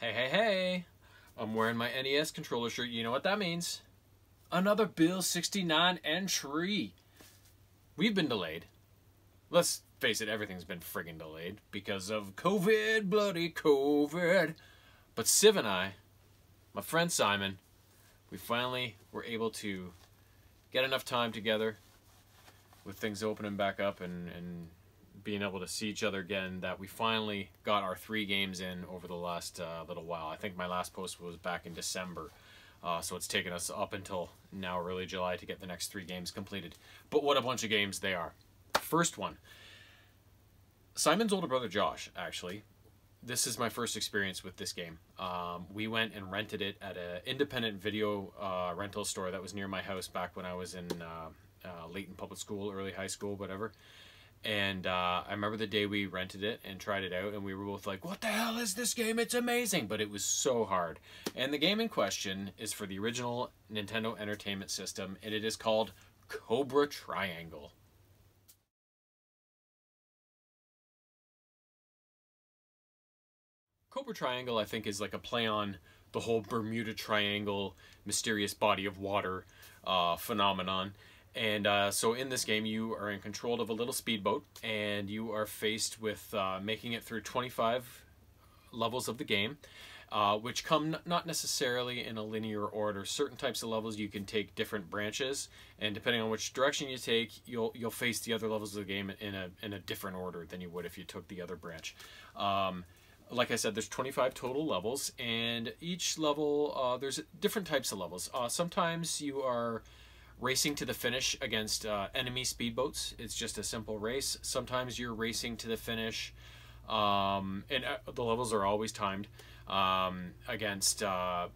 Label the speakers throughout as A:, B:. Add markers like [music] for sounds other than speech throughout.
A: Hey, hey, hey! I'm wearing my NES controller shirt. You know what that means? Another Bill 69 entry. We've been delayed. Let's face it, everything's been friggin' delayed because of COVID, bloody COVID. But Sieve and I, my friend Simon, we finally were able to get enough time together with things opening back up and, and being able to see each other again that we finally got our three games in over the last uh, little while. I think my last post was back in December. Uh, so it's taken us up until now, early July, to get the next three games completed. But what a bunch of games they are. First one Simon's older brother Josh, actually. This is my first experience with this game. Um, we went and rented it at an independent video uh, rental store that was near my house back when I was in uh, uh, Layton Public School, early high school, whatever. And uh, I remember the day we rented it and tried it out, and we were both like, What the hell is this game? It's amazing! But it was so hard. And the game in question is for the original Nintendo Entertainment System, and it is called Cobra Triangle. Cobra Triangle, I think, is like a play on the whole Bermuda Triangle mysterious body of water uh, phenomenon. And uh, so in this game, you are in control of a little speedboat, and you are faced with uh, making it through 25 levels of the game, uh, which come not necessarily in a linear order. Certain types of levels you can take different branches, and depending on which direction you take, you'll you'll face the other levels of the game in a in a different order than you would if you took the other branch. Um, like I said, there's 25 total levels, and each level, uh, there's different types of levels. Uh, sometimes you are racing to the finish against uh, enemy speedboats. It's just a simple race. Sometimes you're racing to the finish, um, and uh, the levels are always timed um, against uh,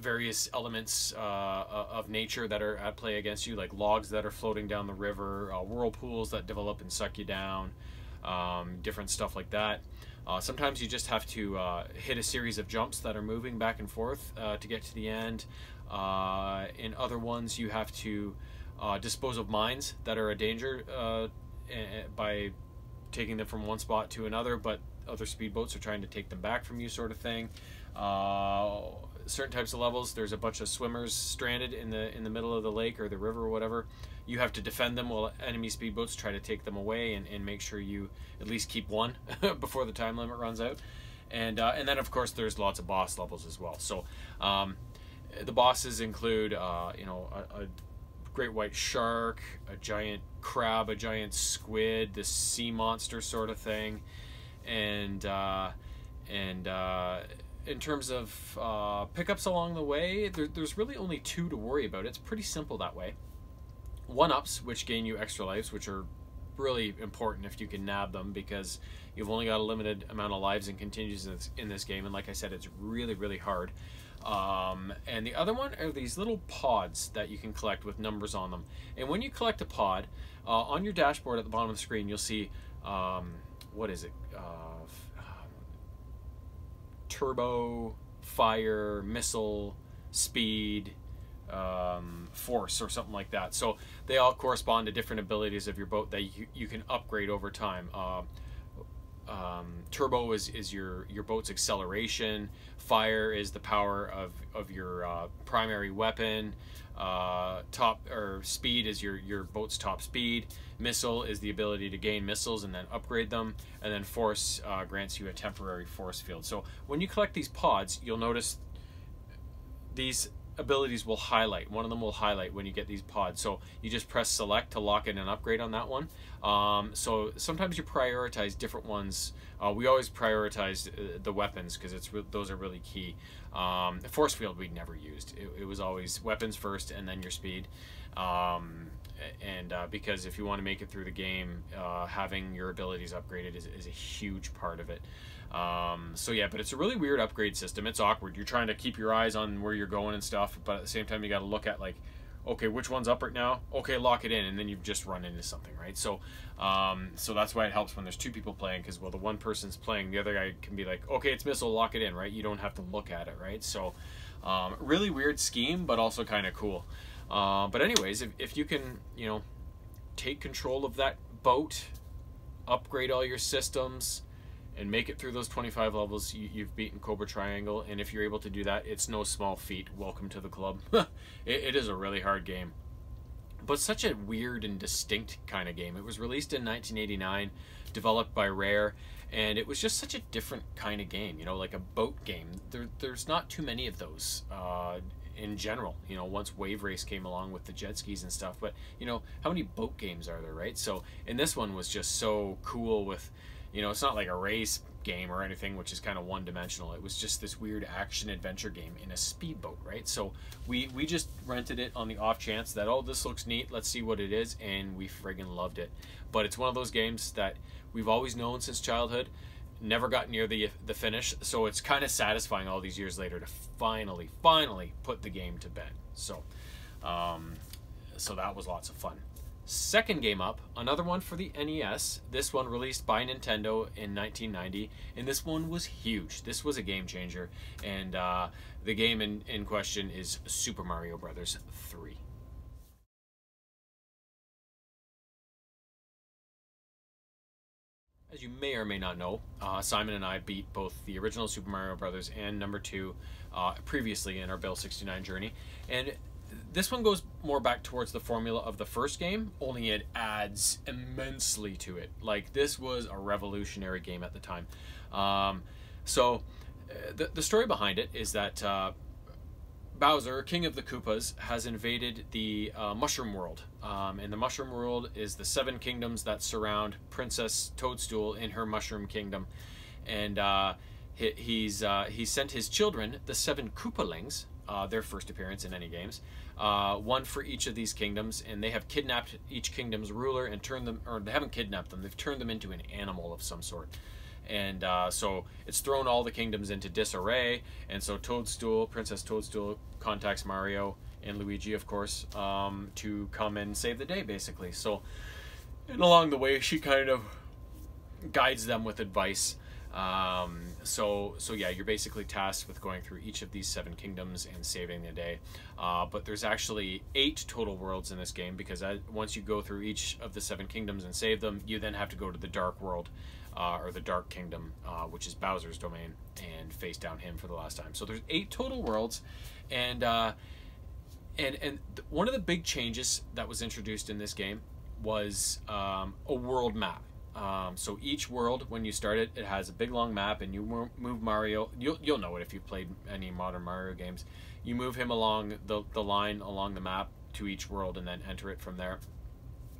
A: various elements uh, of nature that are at play against you, like logs that are floating down the river, uh, whirlpools that develop and suck you down, um, different stuff like that. Uh, sometimes you just have to uh, hit a series of jumps that are moving back and forth uh, to get to the end. Uh, in other ones, you have to uh, dispose of mines that are a danger uh, by taking them from one spot to another, but other speedboats are trying to take them back from you, sort of thing. certain types of levels, there's a bunch of swimmers stranded in the in the middle of the lake or the river or whatever you have to defend them while enemy speedboats try to take them away and, and make sure you at least keep one [laughs] before the time limit runs out. And, uh, and then, of course, there's lots of boss levels as well. So um, the bosses include, uh, you know, a, a, great white shark, a giant crab, a giant squid, this sea monster sort of thing. And, uh, and uh, in terms of uh, pickups along the way, there, there's really only two to worry about. It's pretty simple that way one ups, which gain you extra lives, which are really important if you can nab them because you've only got a limited amount of lives and continues in this, in this game. And like I said, it's really, really hard. Um, and the other one are these little pods that you can collect with numbers on them. And when you collect a pod, uh, on your dashboard at the bottom of the screen, you'll see um, what is it? Uh, um, turbo, fire, missile, speed, um, force or something like that. So they all correspond to different abilities of your boat that you, you can upgrade over time. Uh, um, turbo is, is your, your boat's acceleration. Fire is the power of, of your uh, primary weapon. Uh, top or speed is your, your boat's top speed. Missile is the ability to gain missiles and then upgrade them. And then force uh, grants you a temporary force field. So when you collect these pods, you'll notice these abilities will highlight. One of them will highlight when you get these pods. So you just press select to lock in an upgrade on that one. Um, so sometimes you prioritize different ones. Uh, we always prioritize uh, the weapons because it's those are really key. Um, the force field we never used. It, it, was always weapons first and then your speed. Um, and uh, because if you want to make it through the game, uh, having your abilities upgraded is, is a huge part of it. Um, so yeah, but it's a really weird upgrade system. It's awkward. You're trying to keep your eyes on where you're going and stuff, but at the same time, you got to look at like, okay, which one's up right now? Okay, lock it in, and then you've just run into something, right? So, um, so that's why it helps when there's two people playing, because well, the one person's playing, the other guy can be like, okay, it's missile, lock it in, right? You don't have to look at it, right? So, um, really weird scheme, but also kind of cool. Uh, but anyways, if, if you can, you know, take control of that boat, upgrade all your systems, and make it through those 25 levels, you, you've beaten Cobra Triangle. And if you're able to do that, it's no small feat. Welcome to the club. [laughs] it, it is a really hard game. But such a weird and distinct kind of game. It was released in 1989, developed by Rare, and it was just such a different kind of game. You know, like a boat game. There, there's not too many of those. Uh, in general. You know, once Wave Race came along with the jet skis and stuff, but you know, how many boat games are there, right? So, and this one was just so cool with, you know, it's not like a race game or anything, which is kind of one dimensional. It was just this weird action adventure game in a speedboat, right? So we we just rented it on the off chance that oh this looks neat, let's see what it is, and we friggin' loved it. But it's one of those games that we've always known since childhood never got near the the finish so it's kind of satisfying all these years later to finally finally put the game to bed so um, so that was lots of fun second game up another one for the nes this one released by nintendo in 1990 and this one was huge this was a game changer and uh, the game in, in question is super mario brothers 3 As you may or may not know, uh, Simon and I beat both the original Super Mario Brothers and number two uh, previously in our Bill 69 journey. And this one goes more back towards the formula of the first game, only it adds immensely to it. Like, this was a revolutionary game at the time. Um, so, uh, the, the story behind it is that uh, Bowser, King of the Koopas, has invaded the uh, Mushroom World. Um, and the Mushroom World is the seven kingdoms that surround Princess Toadstool in her Mushroom Kingdom. And uh, he, he's, uh, he sent his children, the seven Koopalings, uh, their first appearance in any games, uh, one for each of these kingdoms. And they have kidnapped each kingdom's ruler and turned them, or they haven't kidnapped them, they've turned them into an animal of some sort and uh, so it's thrown all the kingdoms into disarray. And so Toadstool, Princess Toadstool, contacts Mario and Luigi, of course, um, to come and save the day, basically. So, and along the way, she kind of guides them with advice. Um, so, so yeah, you're basically tasked with going through each of these seven kingdoms and saving the day. Uh, but there's actually eight total worlds in this game because I, once you go through each of the seven kingdoms and save them, you then have to go to the Dark World uh, or the Dark Kingdom, uh, which is Bowser's domain, and face down him for the last time. So there's eight total worlds, and uh, and and one of the big changes that was introduced in this game was um, a world map. Um, so each world, when you start it, it has a big long map, and you move Mario. You'll you'll know it if you've played any modern Mario games. You move him along the the line along the map to each world, and then enter it from there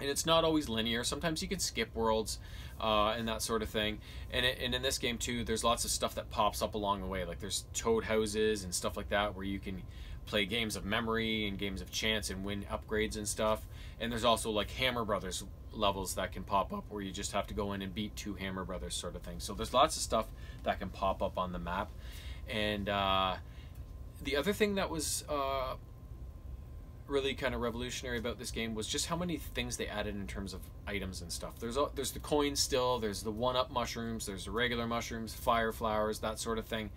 A: and it's not always linear. Sometimes you can skip worlds uh, and that sort of thing. And, it, and in this game too, there's lots of stuff that pops up along the way. Like there's toad houses and stuff like that where you can play games of memory and games of chance and win upgrades and stuff. And there's also like Hammer Brothers levels that can pop up where you just have to go in and beat two Hammer Brothers sort of thing. So there's lots of stuff that can pop up on the map. And uh, the other thing that was uh, really kind of revolutionary about this game was just how many things they added in terms of items and stuff. There's a, there's the coins still, there's the one up mushrooms, there's the regular mushrooms, fire flowers, that sort of thing.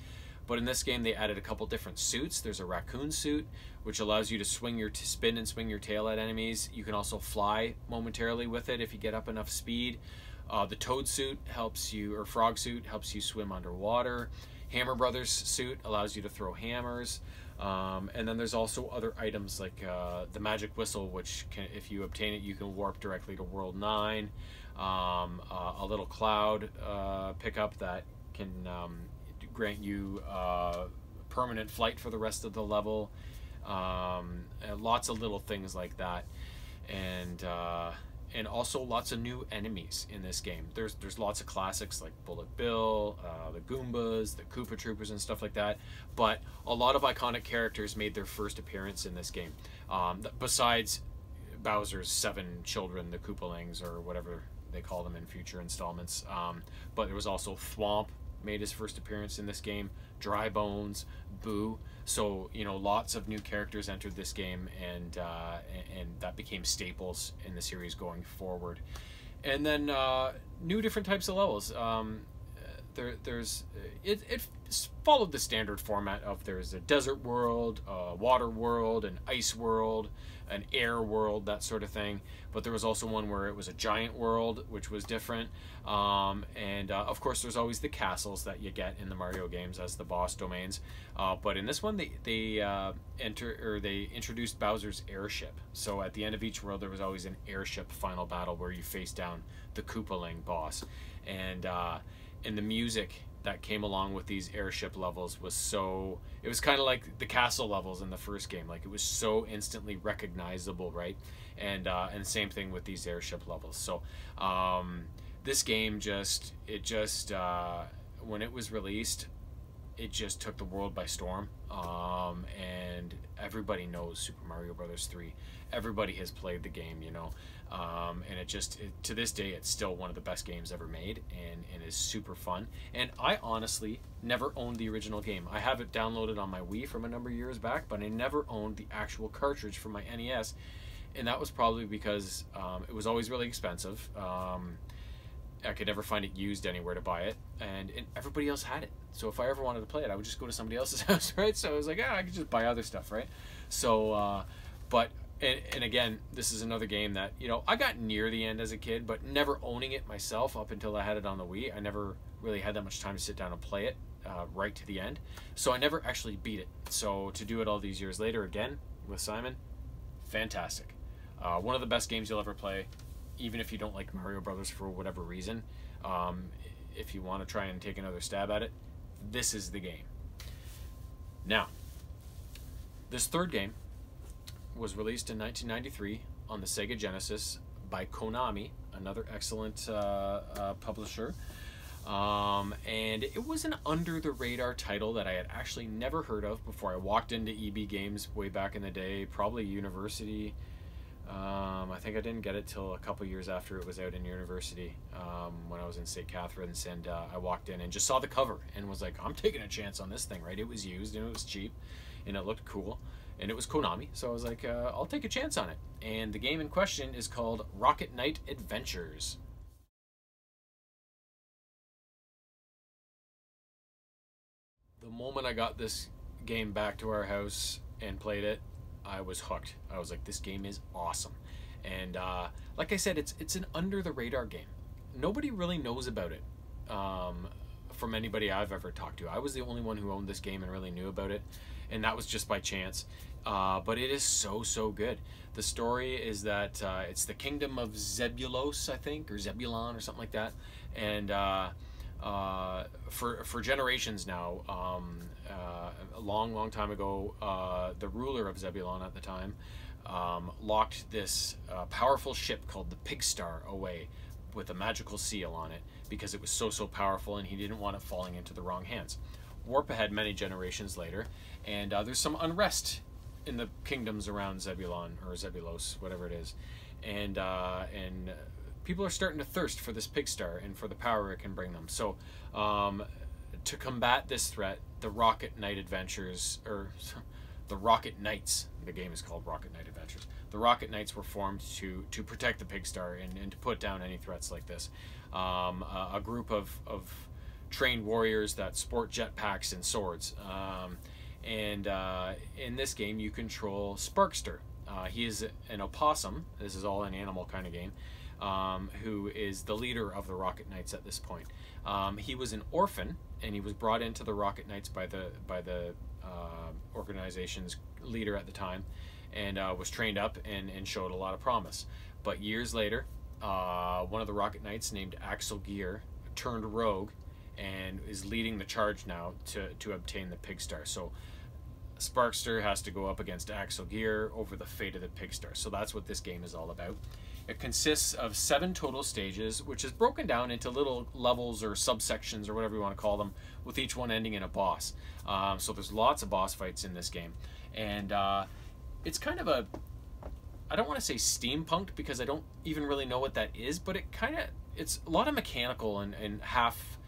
A: But in this game, they added a couple different suits. There's a raccoon suit, which allows you to swing your spin and swing your tail at enemies. You can also fly momentarily with it if you get up enough speed. Uh, the toad suit helps you, or frog suit helps you swim underwater. Hammer Brothers suit allows you to throw hammers. Um, and then there's also other items like uh, the magic whistle, which can, if you obtain it, you can warp directly to World 9. Um, uh, a little cloud uh, pickup that can um, grant you uh, permanent flight for the rest of the level. Um, lots of little things like that. And uh, and also lots of new enemies in this game. There's there's lots of classics like Bullet Bill, uh, the Goombas, the Koopa Troopas, and stuff like that. But a lot of iconic characters made their first appearance in this game. Um, besides Bowser's seven children, the Koopalings, or whatever they call them in future installments. Um, but there was also Thwomp made his first appearance in this game. Dry Bones, Boo. So you know, lots of new characters entered this game, and uh, and that became staples in the series going forward. And then uh, new different types of levels. Um, there there's it it followed the standard format of there's a desert world, a water world, an ice world, an air world, that sort of thing. But there was also one where it was a giant world, which was different. Um, and uh, of course, there's always the castles that you get in the Mario games as the boss domains. Uh, but in this one, they they uh, enter or they introduced Bowser's airship. So at the end of each world, there was always an airship final battle where you face down the Koopaling boss, and uh, and the music that came along with these airship levels was so it was kind of like the castle levels in the first game like it was so instantly recognizable right? And uh, and same thing with these airship levels. So um, this game just it just uh, when it was released it just took the world by storm. Um, and everybody knows super mario brothers 3 everybody has played the game you know? Um, and it just it, to this day it's still one of the best games ever made and, and is super fun. And i honestly never owned the original game. I have it downloaded on my wii from a number of years back but i never owned the actual cartridge for my nes and that was probably because um, it was always really expensive. Um, i could never find it used anywhere to buy it and, and, everybody else had it so if i ever wanted to play it i would just go to somebody else's [laughs] house right so i was like yeah i could just buy other stuff right so uh, but and, and again, this is another game that you know I got near the end as a kid, but never owning it myself up until I had it on the Wii. I never really had that much time to sit down and play it uh, right to the end, so I never actually beat it. So to do it all these years later again with Simon, fantastic. Uh, one of the best games you'll ever play, even if you don't like Mario Brothers for whatever reason. Um, if you want to try and take another stab at it, this is the game. Now, this third game was released in 1993 on the Sega Genesis by Konami, another excellent uh, uh, publisher. Um, and it was an under the radar title that I had actually never heard of before I walked into EB Games way back in the day, probably university. Um, I think I didn't get it till a couple years after it was out in university um, when I was in St. Catharines, and uh, I walked in and just saw the cover and was like, "I'm taking a chance on this thing." Right? It was used and it was cheap, and it looked cool and it was Konami, so I was like, uh, I'll take a chance on it. And the game in question is called Rocket Knight Adventures. The moment I got this game back to our house and played it, I was hooked. I was like, this game is awesome. And uh, like I said, it's it's an under the radar game. Nobody really knows about it. Um, from anybody I've ever talked to. I was the only one who owned this game and really knew about it, and that was just by chance. Uh, but it is so so good. The story is that uh, it's the kingdom of Zebulos, I think, or Zebulon, or something like that, and uh, uh for for generations now, um, uh, a long long time ago, uh, the ruler of Zebulon at the time um, locked this powerful ship called the Pigstar away with a magical seal on it because it was so so powerful, and he didn't want it falling into the wrong hands. Warp ahead many generations later, and there's some unrest in the kingdoms around Zebulon or Zebulos, whatever it is, and uh, and people are starting to thirst for this pigstar and for the power it can bring them. So, um, to combat this threat, the Rocket Knight Adventures or [laughs] the Rocket Knights, the game is called Rocket Knight Adventures. The Rocket Knights were formed to to protect the pigstar and, and to put down any threats like this. Um, a, a, group of, of trained warriors that sport jetpacks and swords. Um, and uh, in this game, you control Sparkster. Uh, he is an opossum. This is all an animal kind of game. Um, who is the leader of the Rocket Knights at this point? Um, he was an orphan, and he was brought into the Rocket Knights by the by the uh, organization's leader at the time, and uh, was trained up and, and showed a lot of promise. But years later, uh, one of the Rocket Knights named Axel Gear turned rogue and is leading the charge now to, to obtain the Pig Star. So Sparkster has to go up against Axel Gear over the fate of the Pigstar. So that's what this game is all about. It consists of seven total stages, which is broken down into little levels or subsections or whatever you want to call them, with each one ending in a boss. Um, so there's lots of boss fights in this game. And uh, it's kind of a, I don't want to say steampunked because I don't even really know what that is, but it kind of, it's a lot of mechanical and, and half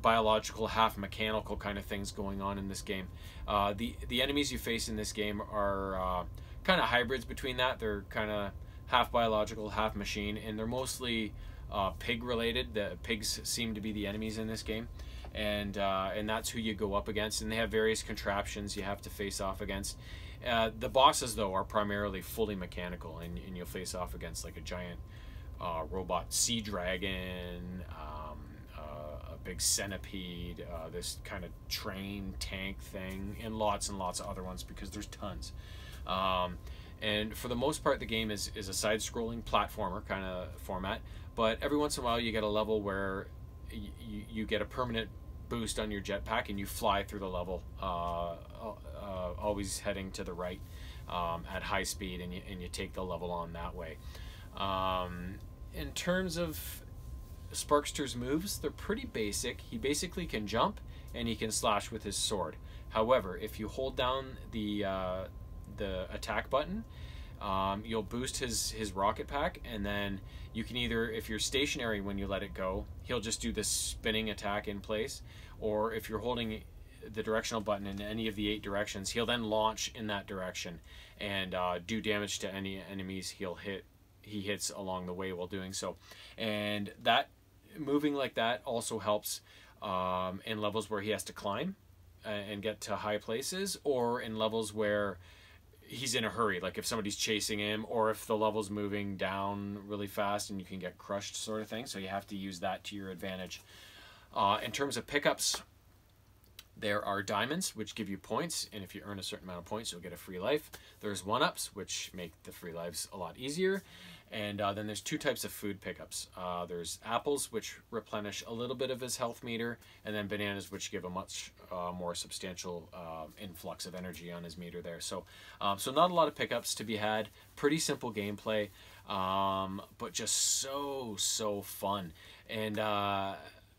A: biological, half mechanical kind of things going on in this game. Uh, the the enemies you face in this game are uh, kind of hybrids between that. They're kind of half biological, half machine, and they're mostly uh, pig related. The pigs seem to be the enemies in this game, and uh, and that's who you go up against. And they have various contraptions you have to face off against. Uh, the bosses though are primarily fully mechanical, and, and you'll face off against like a giant uh, robot sea dragon, um, uh, a big centipede, uh, this kind of train tank thing, and lots and lots of other ones because there's tons. Um, and for the most part, the game is, is a side-scrolling platformer kind of format. But every once in a while, you get a level where you, you get a permanent boost on your jetpack and you fly through the level, uh, uh, always heading to the right um, at high speed, and you, and you take the level on that way. Um, in terms of Sparkster's moves, they're pretty basic. He basically can jump and he can slash with his sword. However, if you hold down the uh, the attack button, um, you'll boost his his rocket pack, and then you can either, if you're stationary when you let it go, he'll just do this spinning attack in place, or if you're holding the directional button in any of the eight directions, he'll then launch in that direction and uh, do damage to any enemies he'll hit he hits along the way while doing so. And that moving like that also helps um, in levels where he has to climb uh, and get to high places, or in levels where he's in a hurry, like if somebody's chasing him, or if the level's moving down really fast and you can get crushed, sort of thing. So you have to use that to your advantage. Uh, in terms of pickups, there are diamonds, which give you points, and if you earn a certain amount of points, you'll get a free life. There's one-ups, which make the free lives a lot easier. And uh, then there's two types of food pickups. Uh, there's apples, which replenish a little bit of his health meter, and then bananas, which give a much uh, more substantial uh, influx of energy on his meter there. So, um, so not a lot of pickups to be had. Pretty simple gameplay, um, but just so so fun. And uh,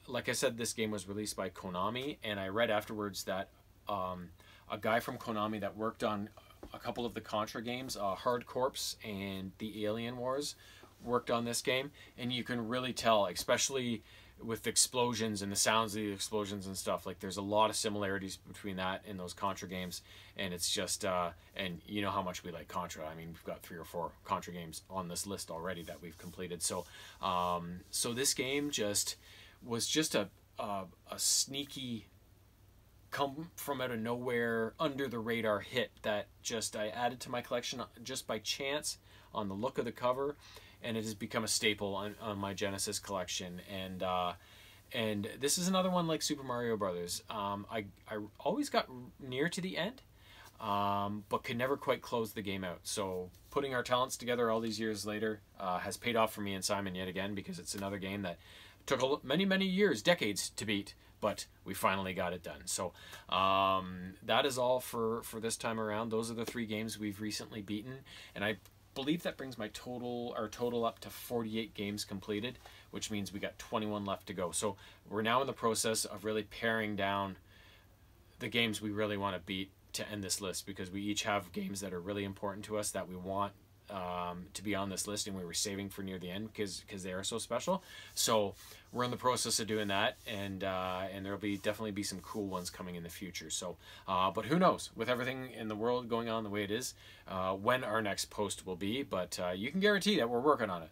A: like I said, this game was released by Konami, and I read afterwards that um, a guy from Konami that worked on a couple of the Contra games, uh, Hard Corps and the Alien Wars, worked on this game, and you can really tell, especially with explosions and the sounds of the explosions and stuff. Like there's a lot of similarities between that and those Contra games, and it's just uh, and you know how much we like Contra. I mean, we've got three or four Contra games on this list already that we've completed. So, um, so this game just was just a a, a sneaky come from out of nowhere under the radar hit that just I added to my collection just by chance on the look of the cover and it has become a staple on, on my Genesis collection. And uh, and this is another one like Super Mario Brothers. Um, I, I always got near to the end um, but could never quite close the game out. So putting our talents together all these years later uh, has paid off for me and Simon yet again because it's another game that took many many years decades to beat but we finally got it done. So um, that is all for for this time around. Those are the three games we've recently beaten, and I believe that brings my total our total up to 48 games completed, which means we got 21 left to go. So we're now in the process of really paring down the games we really want to beat to end this list because we each have games that are really important to us that we want um, to be on this list, and we were saving for near the end because because they are so special. So we're in the process of doing that, and uh, and there'll be definitely be some cool ones coming in the future. So, uh, but who knows? With everything in the world going on the way it is, uh, when our next post will be, but uh, you can guarantee that we're working on it.